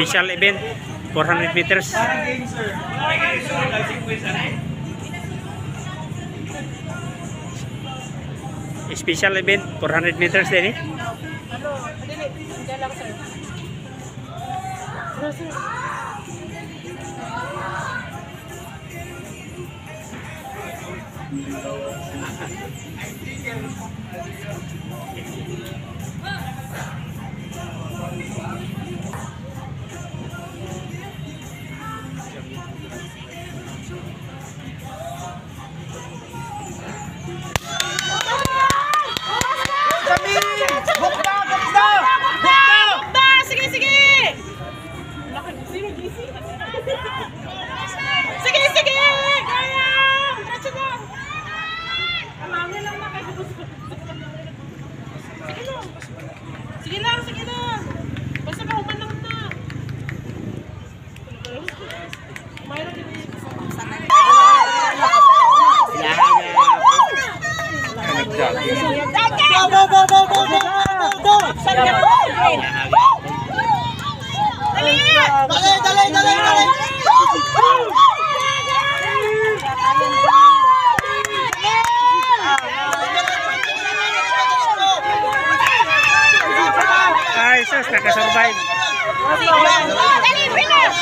Special event, 400 meters. Special event, 400 meters din. Nakasurvive. Dali, finish!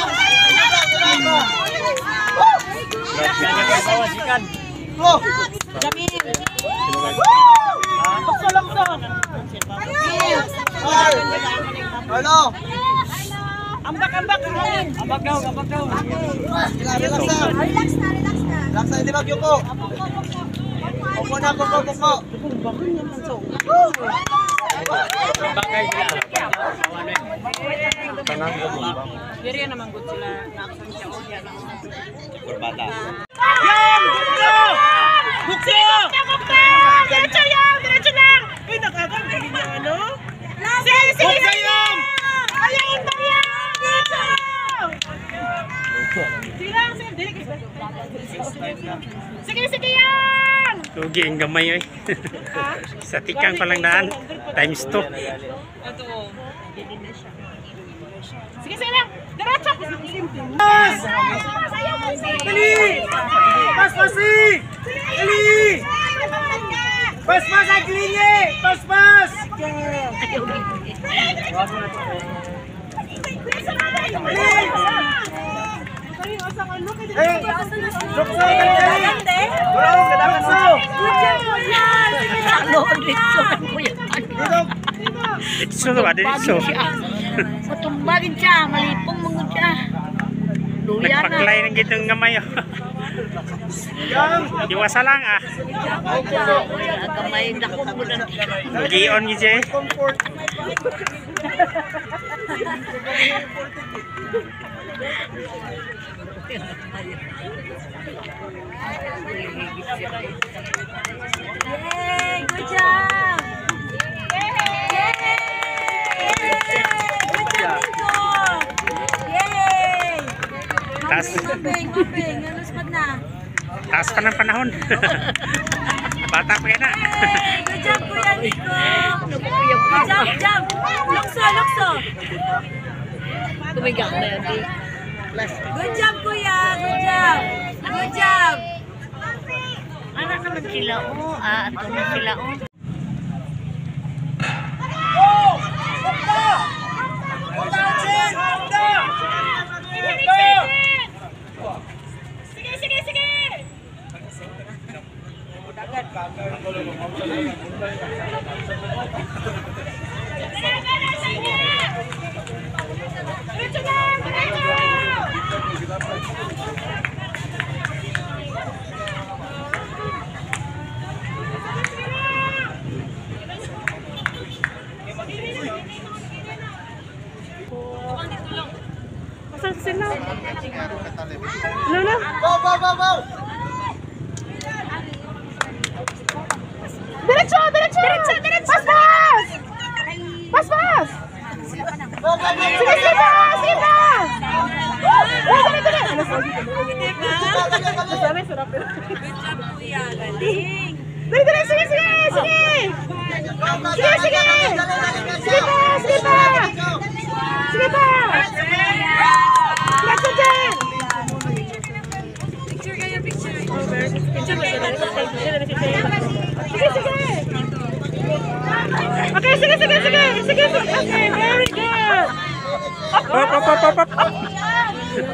Go! Bukso lang to. Hello! Ambak, ambak. Ambak daw, ambak daw. Relax, na. Relax na, relax na. Na, hindi magyuko. Poko na, poko, Sige, sige yan! Lugi ang gamay eh. Sa tikang palang daan, times 2. Ito. Sige, sige lang. Diretso. Pas! Dali! Pas, pasi! Dali! Pas, pas, ang klinye! Pas, pas! Lukso, dali! Dito! Ba? Dito. Matumbagin siya, malipong mga siya. Nagpaklay ng gitong gamay. oh. Iwasa lang ah. Kamay dako mo na. Gion ni Jay. Comfort! Yay! Good job! Yay! Good job, Nico! Yay! Tas. Mabing. Ano spot na? Taas pa ng panahon. Bata pa yan ah. Yay! Good job, Kuya Nico! Good job, jump! Lukso, lukso! Tumigang na yan, Good job, Kuya! Good job! Good job! Anak naman sila, oh. Ah, ito na sila, oh. Sige, sige, sige. Asan sila? Ano na? Go, go, go, go! Diretso, diretso! Diretso, diretso! Pas, pas! Pas, pas! Go, go, go! Sige, Oh, bener, bener. Gede banget. Kesannya surap ya. Becakku ya, galing. Dari, dari, sini, sini, sini. Sini, sini. Sini, sini, sini, Picture kaya, picture. Picture kaya, picture. Sige, sige. Okay, sige, sige, sige. Sige, sige. Okay, very good. Up, up, up, up, up. Ah,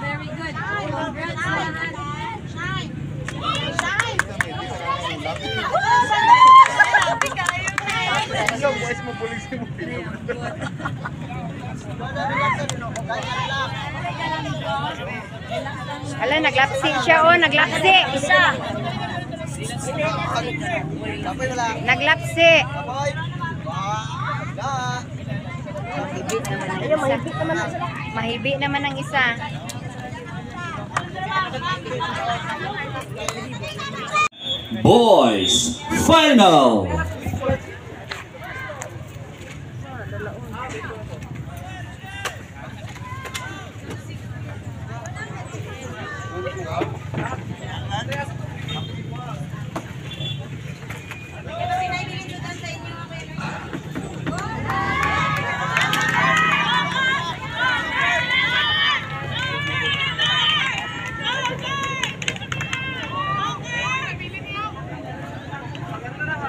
very good. Congrats, Shine. Shine. Ano mo pulis naglapsi siya oh, naglapsi. Isa. Naglapsi. Naglapsi. Mahibit naman ang isa. Mahibit naman ang isa. Boys Final!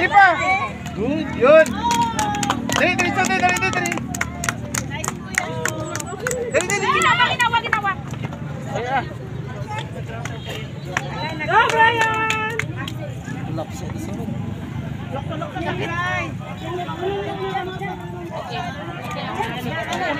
Dali pa. Good, yun. Dali, dali, dali, dali, dali, dali. Dali, dali. Ginawa, ginawa, ginawa. Go, Brian! Lock sa isa. Lock, lock, lock. Okay.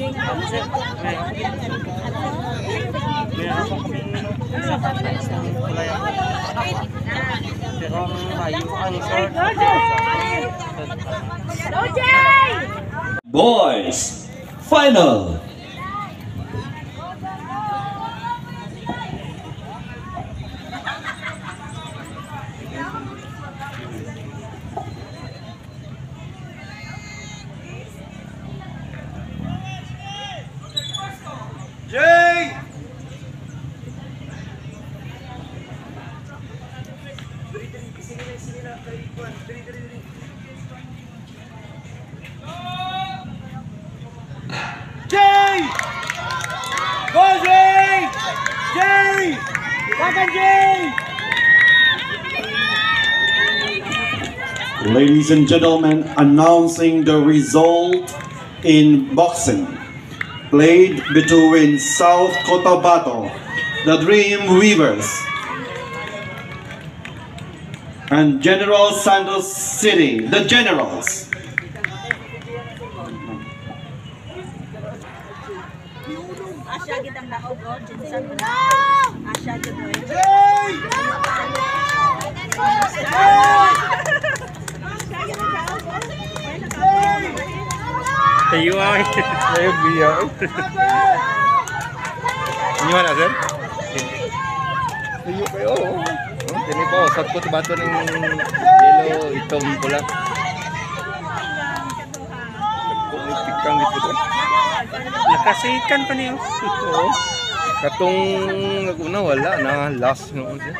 Meron pa kami Boys! Final! Jay! Go Jay! Jay! Jay! Ladies and gentlemen, announcing the result in boxing played between South Cotabato, the Dream Weavers and General Santos City, the Generals. Tayo ay. Tayo biya. Niyo na sir? Tayo kayo. ini po sabkot bato ng yellow itong pula. Nakasikan pa niyo. Ito katong naguna wala na. Last noon siya.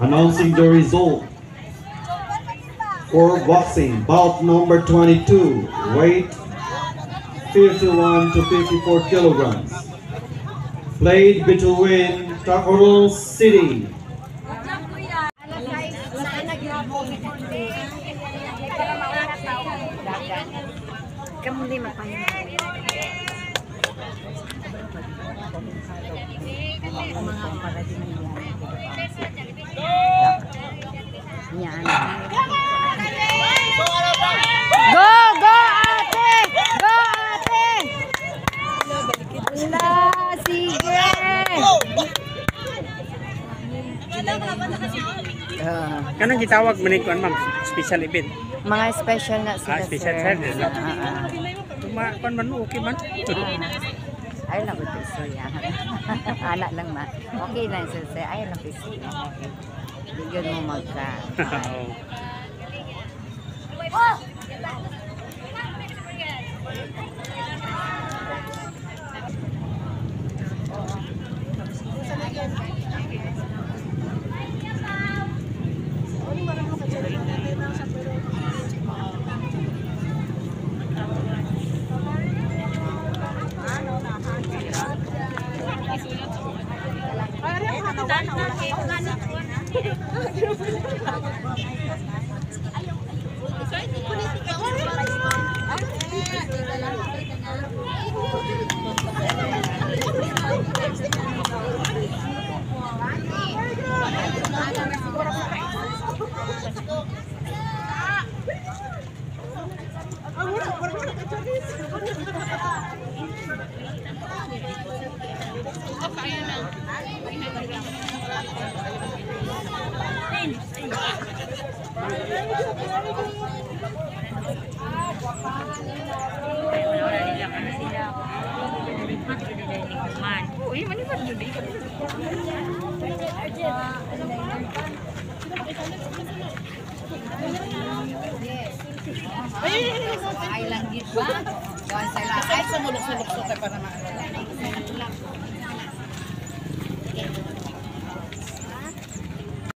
Announcing the result for boxing bout number 22 weight 51 to 54 kilograms. Played between Tacoron City. Yan. Ah, Kanang gitawag man ni kuan ma'am, special event. Mga special na sila, Ah, special sir. sir. Ah, ah. Tuma kuan man okay man. Ay lang ko piso yan. Anak lang ma. Okay lang sir, sir. Ay lang piso yan. Bigyan mo magka. Oo. iya mana baru jadi. Ay, lang gid ba?